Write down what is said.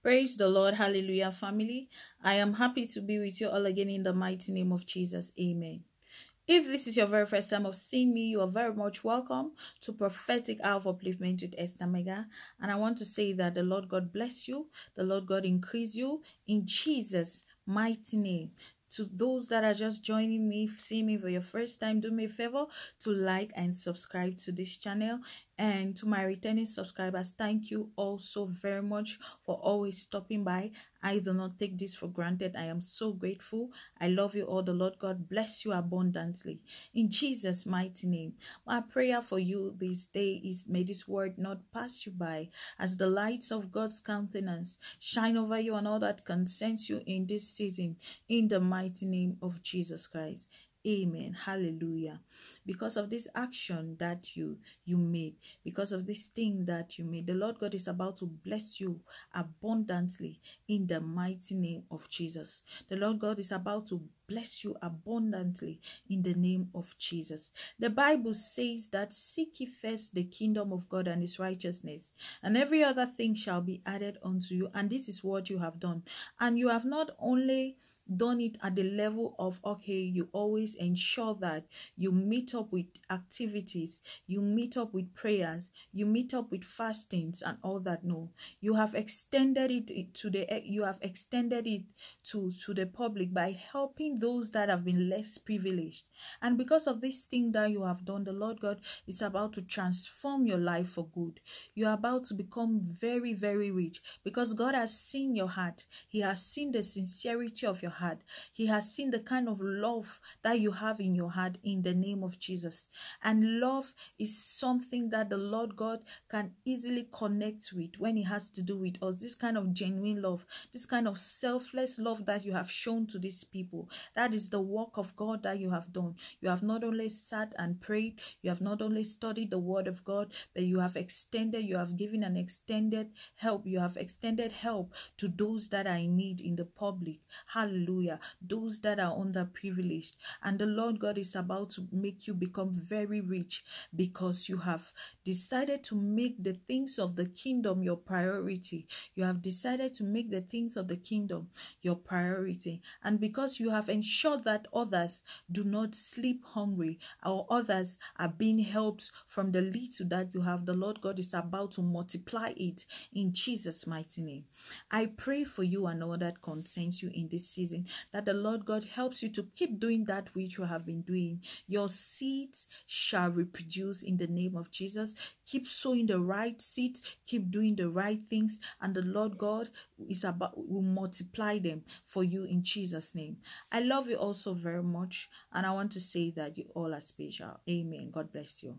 Praise the Lord. Hallelujah, family. I am happy to be with you all again in the mighty name of Jesus. Amen. If this is your very first time of seeing me, you are very much welcome to Prophetic Hour of Upliftment with Esther Mega. And I want to say that the Lord God bless you, the Lord God increase you in Jesus' mighty name to those that are just joining me, seeing me for your first time, do me a favor to like and subscribe to this channel. And to my returning subscribers, thank you also very much for always stopping by. I do not take this for granted. I am so grateful. I love you all. The Lord God bless you abundantly. In Jesus' mighty name. My prayer for you this day is may this word not pass you by as the lights of God's countenance shine over you and all that concerns you in this season. In the mighty name of Jesus Christ. Amen. Hallelujah. Because of this action that you you made, because of this thing that you made, the Lord God is about to bless you abundantly in the mighty name of Jesus. The Lord God is about to bless you abundantly in the name of Jesus. The Bible says that seek ye first the kingdom of God and his righteousness, and every other thing shall be added unto you. And this is what you have done. And you have not only done it at the level of okay you always ensure that you meet up with activities you meet up with prayers you meet up with fastings and all that no. You have extended it to the you have extended it to to the public by helping those that have been less privileged. And because of this thing that you have done the lord god is about to transform your life for good. You are about to become very very rich because god has seen your heart. He has seen the sincerity of your heart. He has seen the kind of love that you have in your heart in the name of Jesus. And love is something that the Lord God can easily connect with when He has to do with us. This kind of genuine love, this kind of selfless love that you have shown to these people. That is the work of God that you have done. You have not only sat and prayed, you have not only studied the Word of God, but you have extended, you have given an extended help. You have extended help to those that are in need in the public. Hallelujah. Those that are underprivileged. And the Lord God is about to make you become very rich because you have decided to make the things of the kingdom your priority. You have decided to make the things of the kingdom your priority. And because you have ensured that others do not sleep hungry or others are being helped from the little that you have, the Lord God is about to multiply it in Jesus' mighty name. I pray for you and all that concerns you in this that the Lord God helps you to keep doing that which you have been doing. Your seeds shall reproduce in the name of Jesus. Keep sowing the right seeds, keep doing the right things, and the Lord God is about will multiply them for you in Jesus' name. I love you also very much, and I want to say that you all are special. Amen. God bless you.